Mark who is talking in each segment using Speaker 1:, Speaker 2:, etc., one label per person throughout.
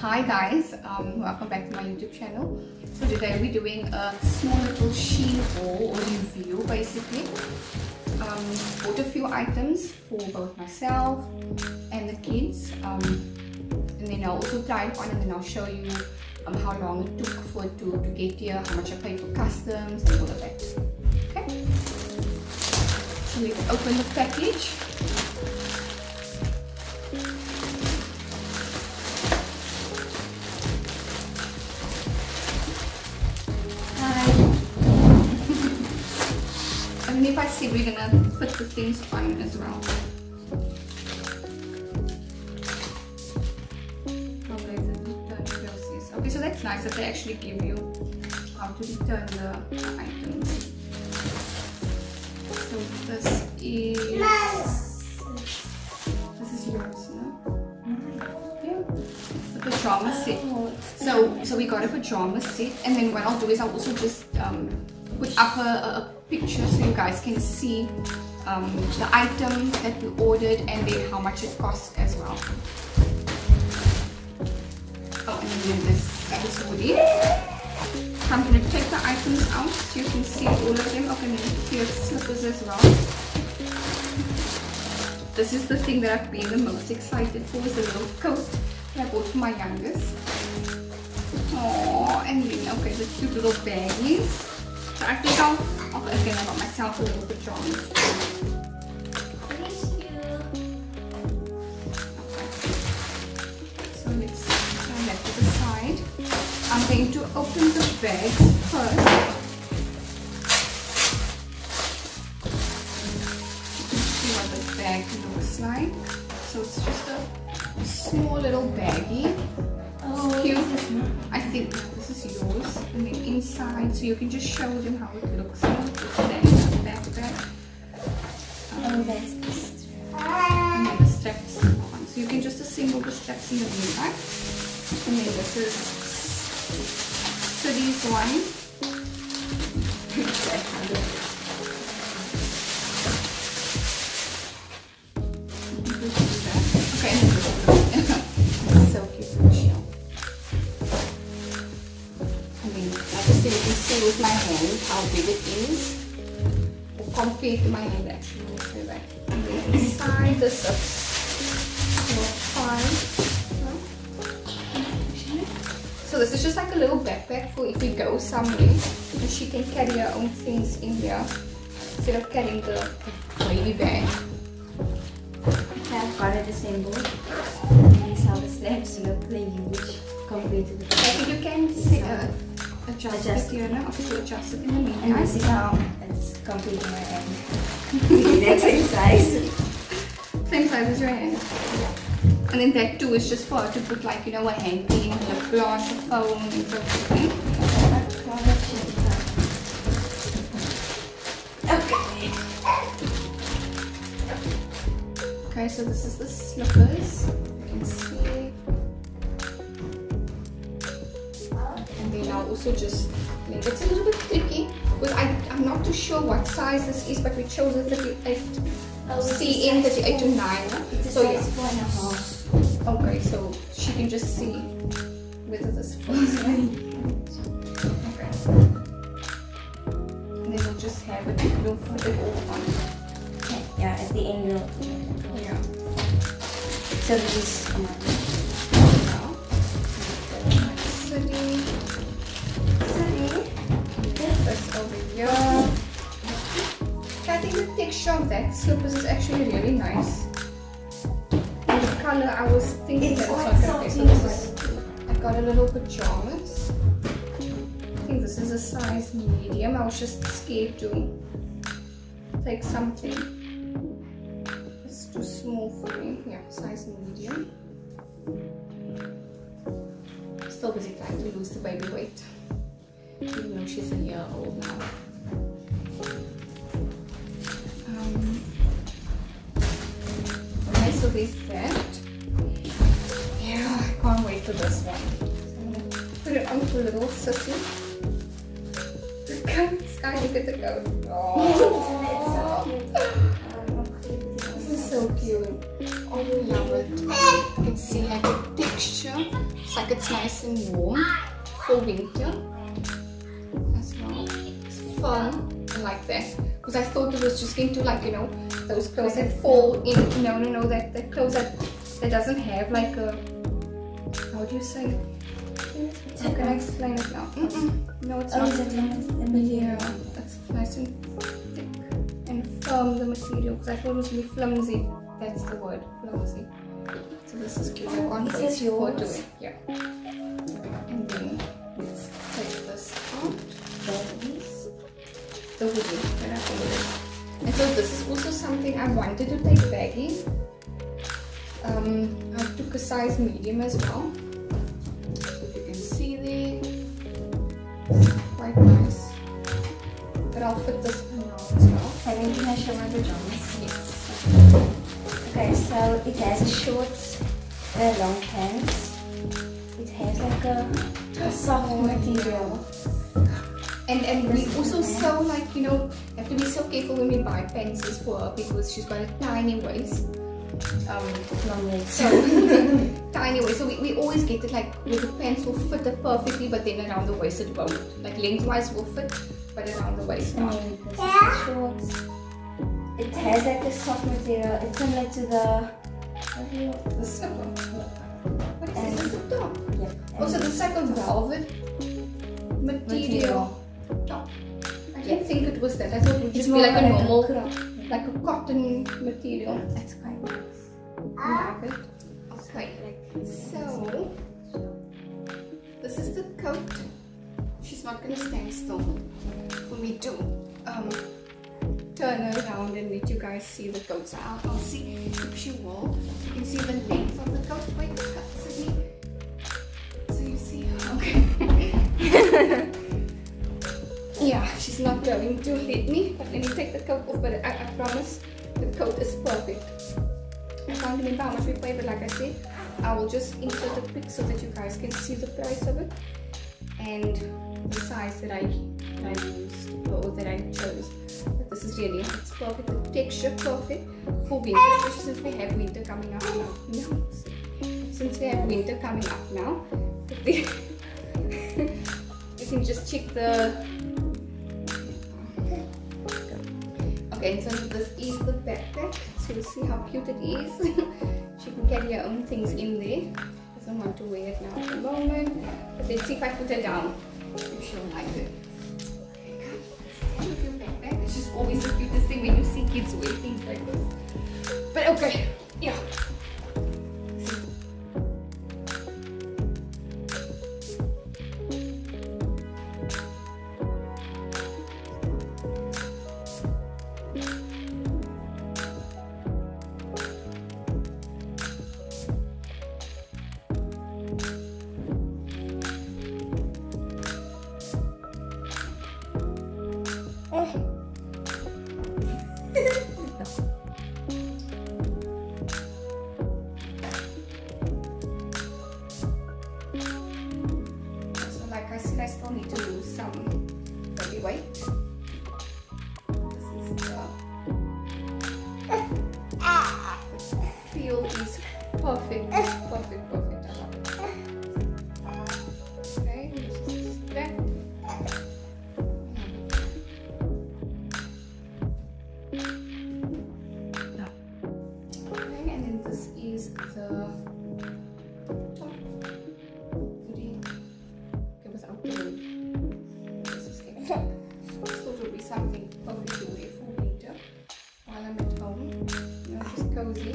Speaker 1: hi guys, um, welcome back to my YouTube channel. So today we're doing a small little Shein haul or review basically. Um, bought a few items for both myself and the kids. Um, and then I'll also try it on and then I'll show you um, how long it took for it to, to get here, how much I paid for customs and all of that. Okay. So let's open the package. If I see we're gonna put the things on as well. Okay, so that's nice that they actually give you how to return the, items. So this is this is yours, no? Yeah, it's the pajama set. So so we got a pajama set, and then what I'll do is I'll also just um, put up a, a, picture so you guys can see um, the item that we ordered and then how much it cost as well. Oh, and then this, this hoodie. I'm going to take the items out so you can see all of them. Okay, here's slippers as well. This is the thing that I've been the most excited for is the little coat that I bought for my youngest. Oh, and then, okay, the cute little baggies. So I think I'll, okay, again, I got myself a little pajamas. Okay. So let's turn that to the side. I'm going to open the bags first. see what the bag looks like. So it's just a small little baggie. Oh, cute. I think this is yours. And then inside, so you can just show them how it looks like. It's backpack. Um,
Speaker 2: oh, that's the strap.
Speaker 1: The straps on. So you can just assemble the straps in the meantime. And then this is City's one. with my hand how big it is. Or compared to my hand actually, say that. Inside is fine. So this is just like a little backpack for if we go somewhere and she can carry her own things in here instead of carrying the baby bag.
Speaker 2: I've got it assembled. These are the straps look they're huge compared to the
Speaker 1: I think you can see, uh, adjust,
Speaker 2: Adjust
Speaker 1: it here now. Okay, so adjust it in the
Speaker 2: And
Speaker 1: meantime.
Speaker 2: this is how it's to my hand. the exact same size.
Speaker 1: Same size as your hand. And then that too is just for to put like, you know, a hand cream, lip gloss, a phone, and so forth.
Speaker 2: Okay.
Speaker 1: Okay, so this is the slippers. You can see. And I'll also just, I mean, it's a little bit tricky because I, I'm not too sure what size this is, but we chose a 38
Speaker 2: Oh,
Speaker 1: C in 38 to 9.
Speaker 2: It's
Speaker 1: So yeah.
Speaker 2: four and a half.
Speaker 1: Okay, so she can just see whether this fits. okay. And then we'll just have it, we'll put it all on.
Speaker 2: Okay, Yeah, at the end of
Speaker 1: Yeah.
Speaker 2: so this um,
Speaker 1: over. I think the texture of that slippers is actually really nice. And the color, I was thinking
Speaker 2: It's
Speaker 1: that it's
Speaker 2: quite
Speaker 1: not okay. So
Speaker 2: soft
Speaker 1: this is, I got a little pajamas. I think this is a size medium. I was just scared to take something. It's too small for me. Yeah, size medium. Still busy trying to lose the baby weight. Even though she's a year old now. Um, okay, so there's that. Yeah, I can't wait for this one. So I'm gonna put it on for little sissy. Sky, look at the goat. Oh, this is so cute. Oh, I love it. You can see like the texture. It's like it's nice and warm for winter as well. It's firm, I like that. Because I thought it was just going to like, you know, those clothes that fall in. No, no, no, that, that clothes that, that doesn't have like a, how do you say? How can I explain it now? Mm -mm. No, it's
Speaker 2: Oh,
Speaker 1: not.
Speaker 2: is it the
Speaker 1: Yeah, it's nice and thick and firm the material because I thought it was really flimsy. That's the word, flimsy. So this is cute. I can't
Speaker 2: This is yours?
Speaker 1: doing. Yeah. And then let's take this out. The hoodie so this is also something I wanted to take baggy. Um, I took a size medium as well. So if you can see there, quite nice. But I'll fit this one now as well.
Speaker 2: Then can I show my pajamas?
Speaker 1: Yes.
Speaker 2: Okay, so it has shorts and long pants. It has like a, a soft material.
Speaker 1: And and we also so like you know have to be so careful when we buy pencils for her because she's got a tiny waist. Um, so tiny waist. So we, we always get it like with the pants will fit it perfectly, but then around the waist it won't. Like lengthwise will fit, but around the waist
Speaker 2: And
Speaker 1: not.
Speaker 2: this shorts. It has like a soft material. It's similar to the.
Speaker 1: The slipper. What is this? This the top.
Speaker 2: Yep.
Speaker 1: Also, this is like a velvet material top. I didn't think it was that. I thought it would
Speaker 2: It's
Speaker 1: just be like a normal,
Speaker 2: crop.
Speaker 1: like a cotton material.
Speaker 2: That's quite nice.
Speaker 1: I like it. Okay, so this is the coat. She's not gonna stand still for me to um, turn her around and let you guys see the coat. So I'll, I'll see if she will. You can see the length of the coat. Wait, Sydney. So you see, okay. yeah, she's not going to let me. But let me take the coat off. But I, I promise the coat is perfect. I can't remember how much we paid, but like I said, I will just insert a pic so that you guys can see the price of it and the size that I, that I used or that I chose. But this is really, it's perfect, the texture perfect for winter, especially since we have winter coming up now. No, since we have winter coming up now, you can just check the Okay, so this is the backpack. So you see how cute it is. she can carry her own things in there. Doesn't want to wear it now at the moment. But let's see if I put her down. If she'll like it. Backpack. It's just always the cutest thing when you see kids wear things like this. But okay, yeah. Body It will be something perfect wear for winter while I'm at home. You know, just cozy.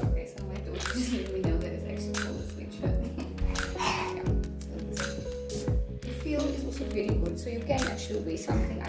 Speaker 1: Okay, so my daughter just let me know that it's actually called a sweatshirt. yeah, so this. The feel is also very good, so you can actually wear something